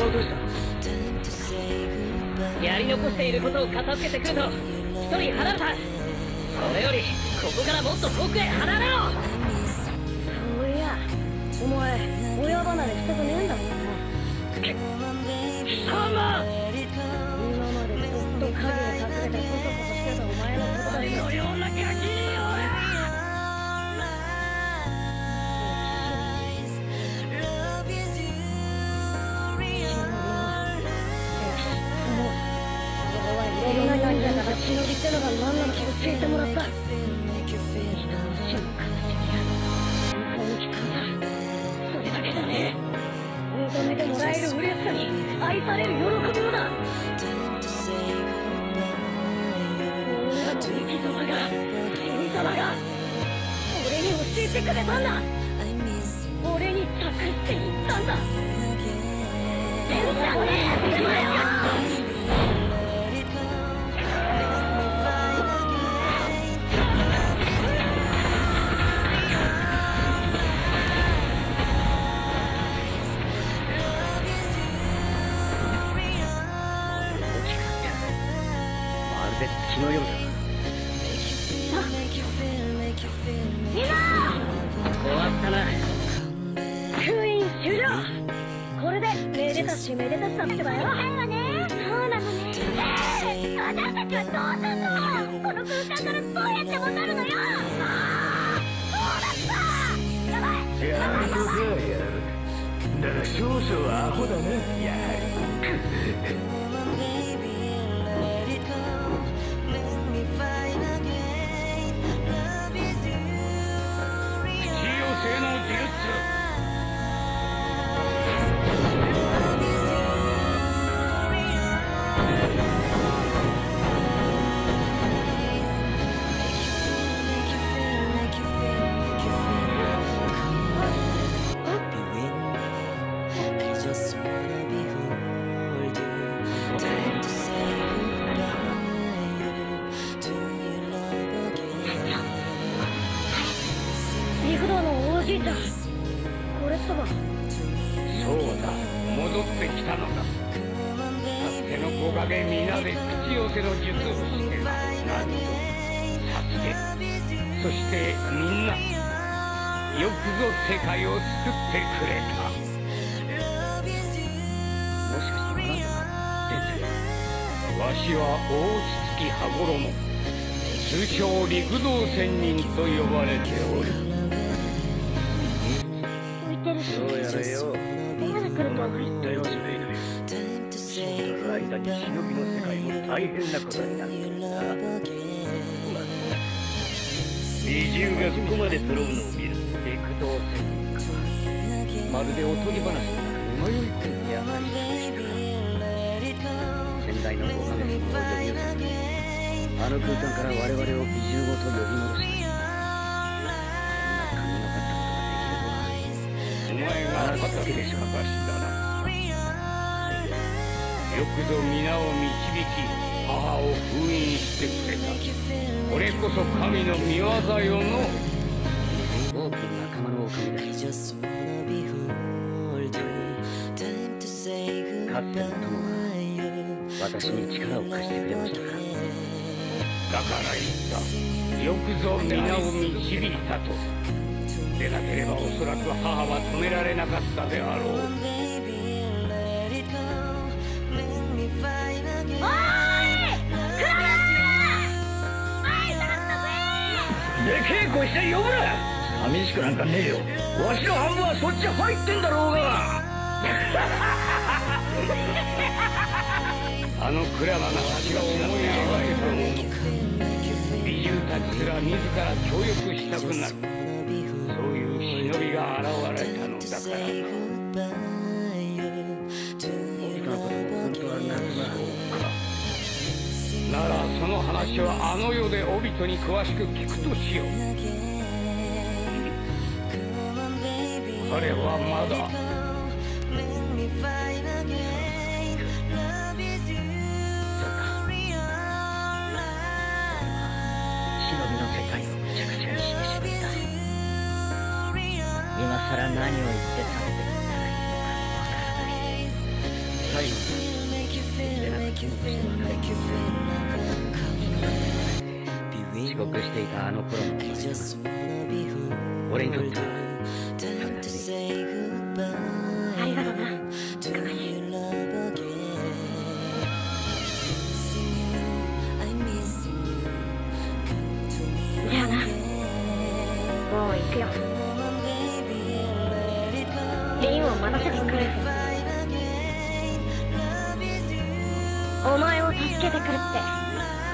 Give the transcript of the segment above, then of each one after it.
バルトはどうした？やり残していることを片付けてくる。と一人離れたそれよりここからもっと遠くへ離れろ。そういやお前親離れしたくねえんだもんな。貴様ねえ認めてもらえる嬉しさに愛される喜びもだ俺らの生き様が神様が俺に教えてくれたんだ俺に託って言ったんだ天才ね。まるで月のようだみんな終わったな封印終了これでめでたしめでたしだってばよそうよねそうなのねえー私たちはどうすんのこの空間からどうやって戻るのよあーそうだったやばいやるとかやるだが少々アホだなやは口のおじいちゃんこれとはそうだ。戻ってきたのだ。かつての木陰皆で口寄せの術をしてな何とサスケそしてみんなよくぞ世界を救ってくれた。もしかしてあなたがわしは大筒木羽衣通称陸道仙人と呼ばれておる。忍びの世界も大変なことになってる。美獣がここまで揃うのを見る陸道戦まる。でおとぎ話の物酔い込むやはり先代のご神様を呼び寄せあの空間から我々を美獣ごと呼び戻したこんな神がかったことができるお前がとは畑でしかかしだよくぞ皆を導き母を封印してくれた。これこそ神の見業よの。多くの仲間のおかげですかつての友が私に力を貸してくれましたかだから言ったよ。くぞ皆を導いたとでなければおそらく母は止められなかったであろうして呼ぶな寂しくなんかねえよ。わしの半分はそっち入ってんだろうが。あのクラマがわしが思い描いたもの美獣たちすら自ら協力したくなる。そういう忍びが現れたのだから。なならその話はあの世でオビトに詳しく聞くとしよう彼はまだ。まった今さら何を言って去っていったらいいのかもわからない最後だ。連絡して遅刻していたあの頃の俺にとって助けてくるって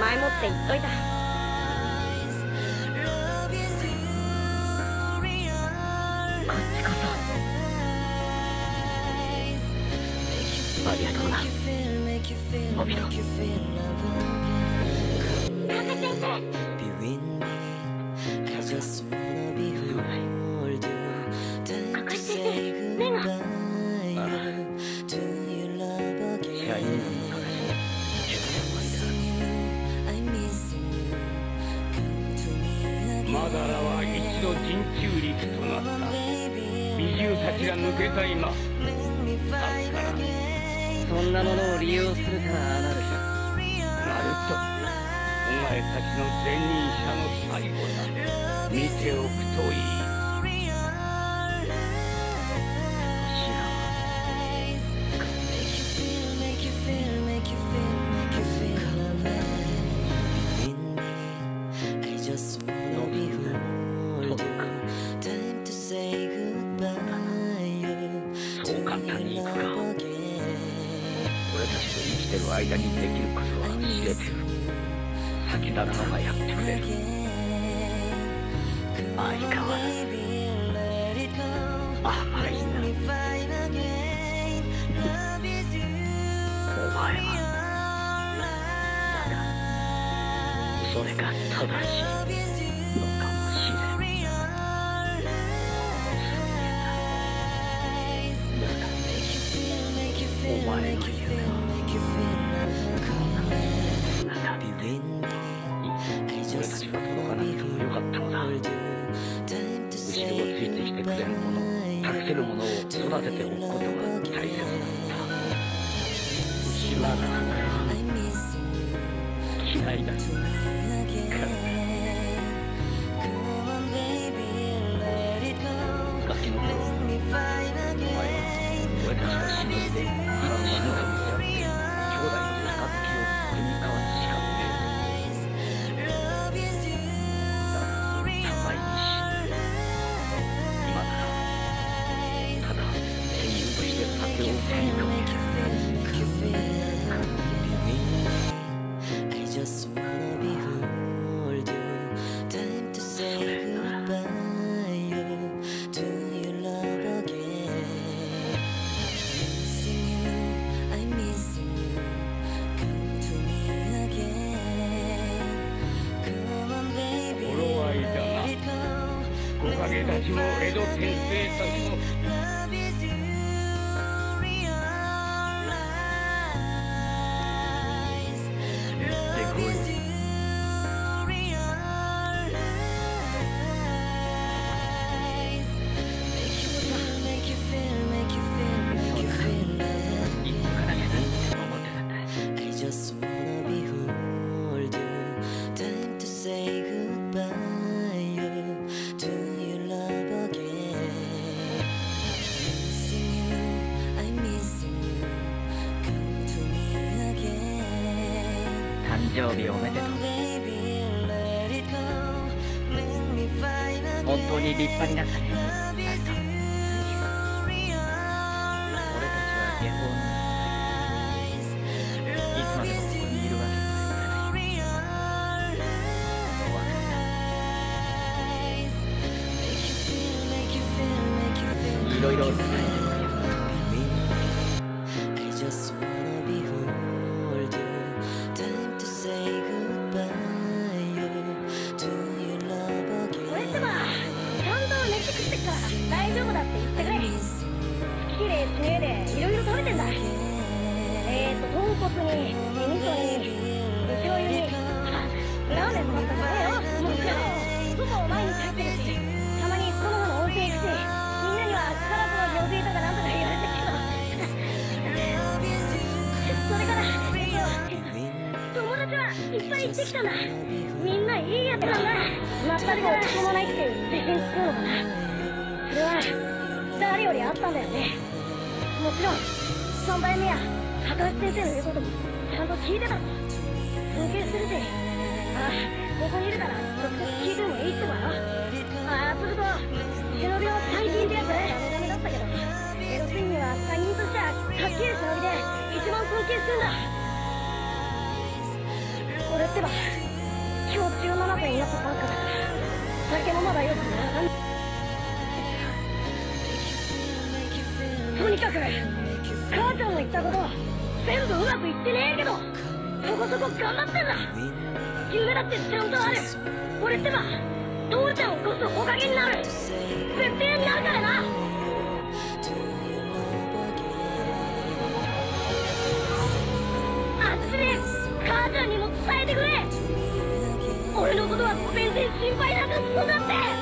前もって言っといた。こっちこありがとうな。オビトそ赤ちが抜けた今。だからそんなものを利用するからあなる。ナルトお前たちの前任者の最後だ。見ておくといい。にいくか俺たちと生きてる間にできることは知れて先なるのがやってくれる。相変わらず。甘いなお前はだがそれが正しいくれる者託せるものを育てておくことが大切だった後ろが嫌いだ。ガ陰たちも江生日おめでとう。本当に立派になったね。Love is to realize. 俺たちは下校のいつまでもここにいるわけにはいかないお別れだいろいろってきたんだみんないいやつなんだ全くどうしよ。う。もないっていう自信っつうのかなそれは誰よりあったんだよねもちろん3代目や高橋先生の言うこともちゃんと聞いてたぞ尊敬するぜああここにいるから直接聞いてもいいってばよああすると忍びの最近ってやつダメダメだったけどエロスインには他人としてははっきり忍びで。一番尊敬するんだしてば今日17歳になったばっかだ酒もまだよくとにかく母ちゃんの言ったことは全部うまくいってねえけどそこそこ頑張ってんだ。夢だってちゃんとある。俺ってば父ちゃんをこすおかげになる。絶対になるからな。母ちゃんにも伝えてくれ。俺のことは全然心配なくすんだって。